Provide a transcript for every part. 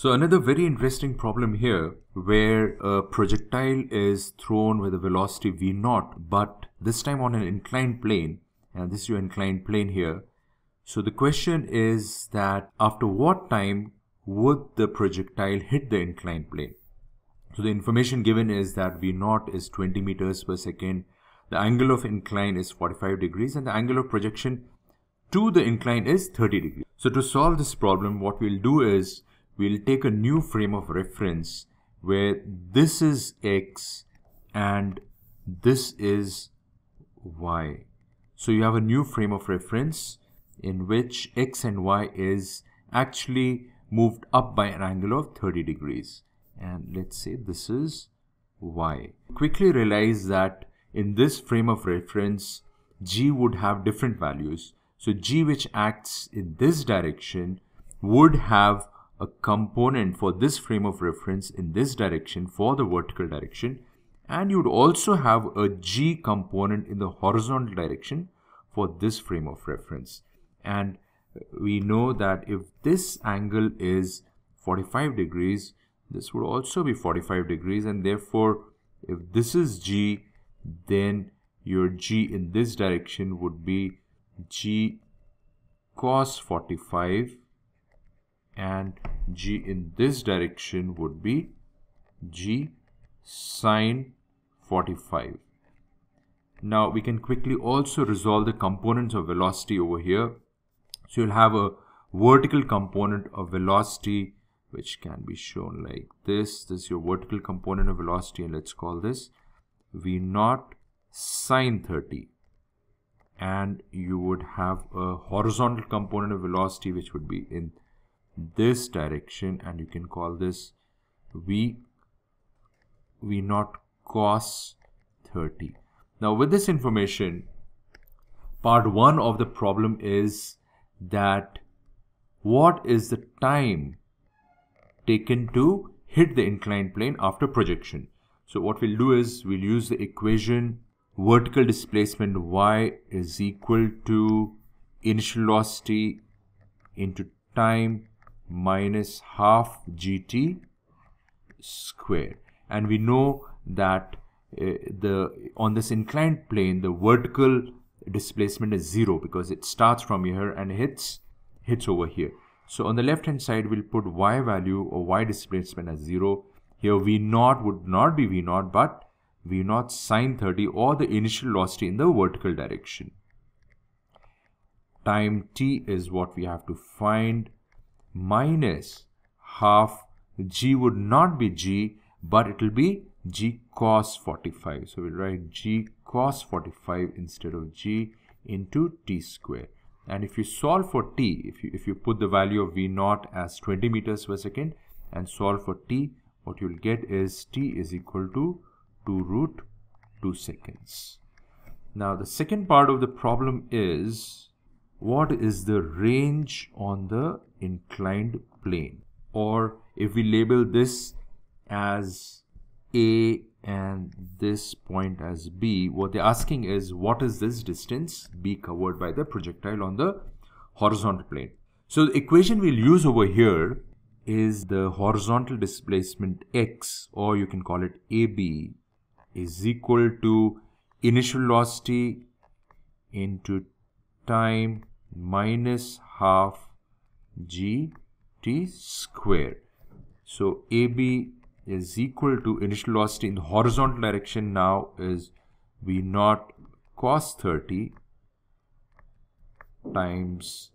So another very interesting problem here where a projectile is thrown with a velocity v naught but this time on an inclined plane and this is your inclined plane here. So the question is that after what time would the projectile hit the inclined plane? So the information given is that v naught is 20 meters per second, the angle of incline is 45 degrees and the angle of projection to the incline is 30 degrees. So to solve this problem what we'll do is we'll take a new frame of reference where this is x and this is y. So you have a new frame of reference in which x and y is actually moved up by an angle of 30 degrees. And let's say this is y. Quickly realize that in this frame of reference, g would have different values. So g which acts in this direction would have a component for this frame of reference in this direction for the vertical direction. And you would also have a g component in the horizontal direction for this frame of reference. And we know that if this angle is 45 degrees this would also be 45 degrees. And therefore if this is g then your g in this direction would be g cos 45 and g in this direction would be g sine 45. Now we can quickly also resolve the components of velocity over here. So you'll have a vertical component of velocity which can be shown like this. This is your vertical component of velocity and let's call this V naught sine 30 and you would have a horizontal component of velocity which would be in this direction and you can call this v v naught cos 30 now with this information part 1 of the problem is that what is the time taken to hit the inclined plane after projection? So what we'll do is we'll use the equation vertical displacement y is equal to initial velocity into time minus half gt square. And we know that uh, the on this inclined plane the vertical displacement is zero because it starts from here and hits hits over here. So on the left hand side we'll put y value or y displacement as zero. Here v naught would not be v naught but v naught sine 30 or the initial velocity in the vertical direction. Time t is what we have to find minus half g would not be g but it will be g cos 45 so we'll write g cos 45 instead of g into t square. And if you solve for t if you if you put the value of v naught as 20 meters per second and solve for t what you'll get is t is equal to 2 root 2 seconds. Now the second part of the problem is what is the range on the inclined plane. Or if we label this as A and this point as B what they're asking is what is this distance B covered by the projectile on the horizontal plane? So the equation we'll use over here is the horizontal displacement x or you can call it AB is equal to initial velocity into time minus half g t square. So AB is equal to initial velocity in the horizontal direction now is V naught cos 30 times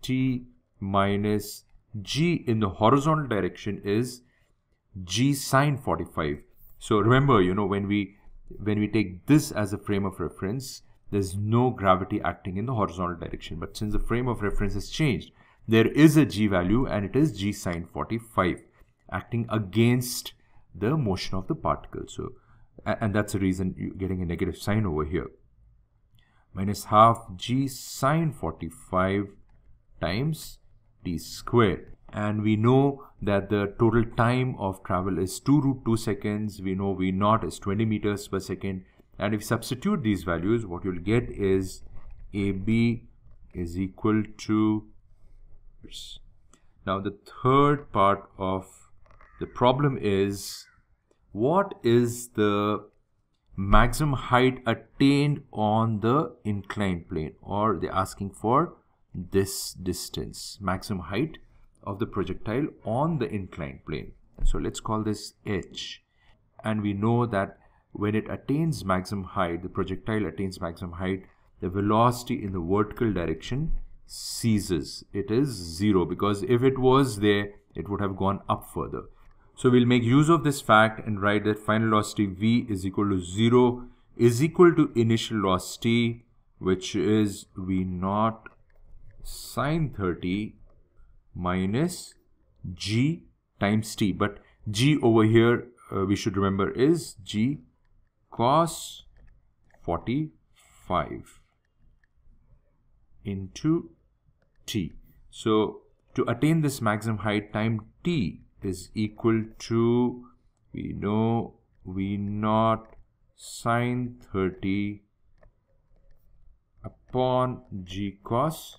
t minus g in the horizontal direction is g sine 45 so remember you know when we when we take this as a frame of reference there's no gravity acting in the horizontal direction. But since the frame of reference has changed, there is a g value and it is g sine 45 acting against the motion of the particle. So, and that's the reason you're getting a negative sign over here. Minus half g sine 45 times t squared. And we know that the total time of travel is 2 root 2 seconds. We know V naught is 20 meters per second and if you substitute these values what you'll get is AB is equal to now the third part of the problem is what is the maximum height attained on the inclined plane? Or they're asking for this distance maximum height of the projectile on the inclined plane. So let's call this h. And we know that when it attains maximum height the projectile attains maximum height the velocity in the vertical direction ceases it is zero because if it was there it would have gone up further. So we'll make use of this fact and write that final velocity v is equal to 0 is equal to initial velocity which is v naught sine 30 minus g times t. But g over here uh, we should remember is g cos 45 into t. So to attain this maximum height time t is equal to we know v naught sine 30 upon g cos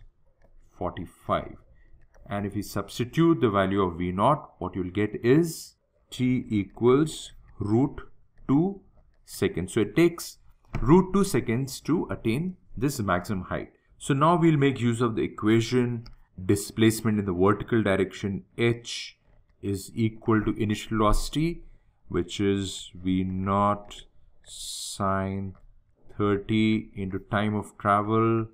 45 and if we substitute the value of v naught what you'll get is t equals root 2 seconds. So it takes root 2 seconds to attain this maximum height so now we'll make use of the equation displacement in the vertical direction h is equal to initial velocity which is v naught sine 30 into time of travel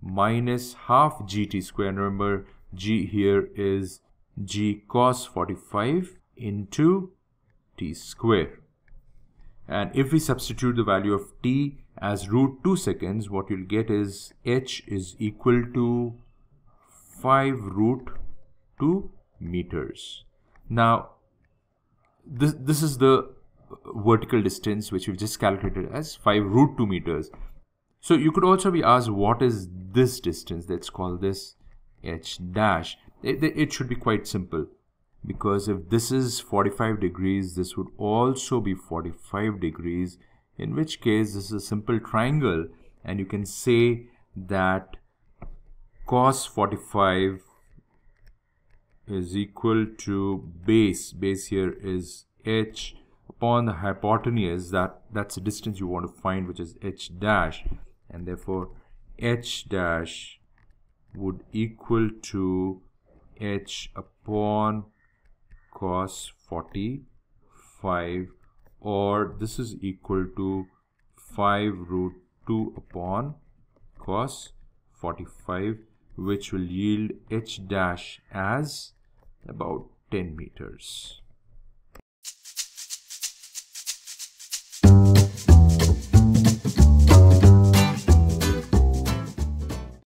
minus half gt square. Remember g here is g cos 45 into t square and if we substitute the value of t as root 2 seconds what you'll get is h is equal to 5 root 2 meters. Now, this, this is the vertical distance which we've just calculated as 5 root 2 meters. So you could also be asked what is this distance? Let's call this h dash. It, it should be quite simple because if this is 45 degrees, this would also be 45 degrees, in which case this is a simple triangle and you can say that cos 45 is equal to base. Base here is h upon the hypotenuse. That that's the distance you want to find which is h dash. And therefore h dash would equal to h upon cos 45 or this is equal to 5 root 2 upon cos 45 which will yield h dash as about 10 meters.